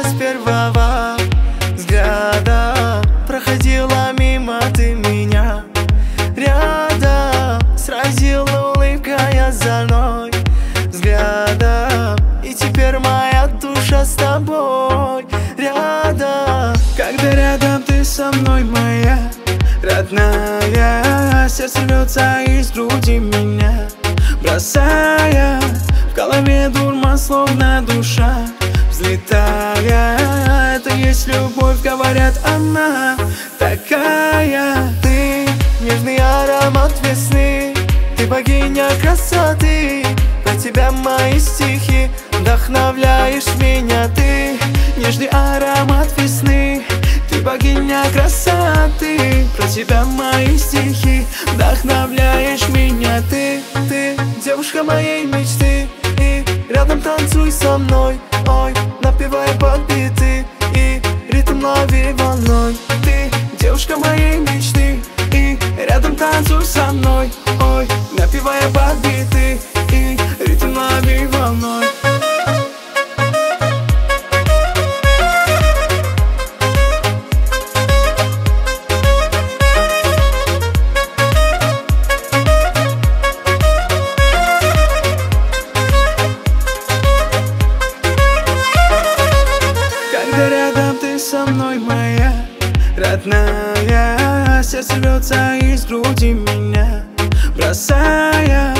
тебе с первого взгляда Проходила мимо ты меня. Рядом Сразила улыбка я за мной взгляда. И теперь моя душа с тобой. Рядом Когда рядом ты со мной моя родная. Сердце льется из груди меня Бросая в голове дурма словно душа любовь, говорят, она такая. Ты нежный аромат весны Ты богиня красоты. Про тебя мои стихи Вдохновляешь меня. Ты нежный аромат весны Ты богиня красоты. Про тебя мои стихи Вдохновляешь меня. Ты, ты девушка моей мечты И рядом танцуй со мной Ой, напевай под биты И ритм лови волной. Ты девушка моей мечты И рядом танцуй со мной. Ой, напевая под биты родная Сердце рвется из груди меня Бросая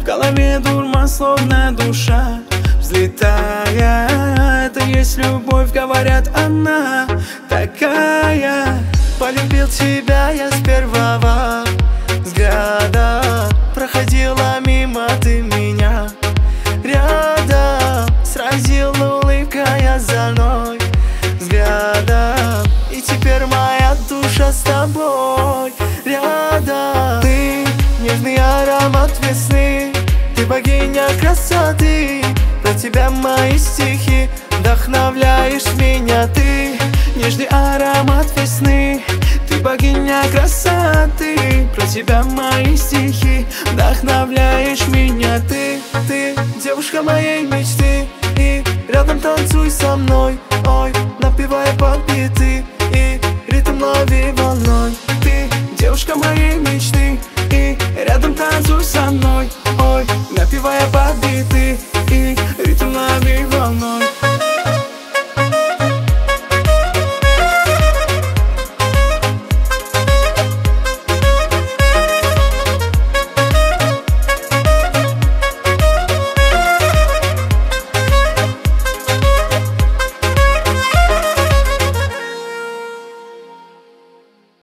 в голове дурман, словно душа Взлетая, это есть любовь, говорят, она такая. Полюбил тебя я аромат весны. Ты богиня красоты Про тебя мои стихи Вдохновляешь меня. Ты Нежный аромат весны. Ты богиня красоты Про тебя мои стихи Вдохновляешь меня. Ты Ты девушка моей мечты И рядом танцуй со мной. Ой, напевая под биты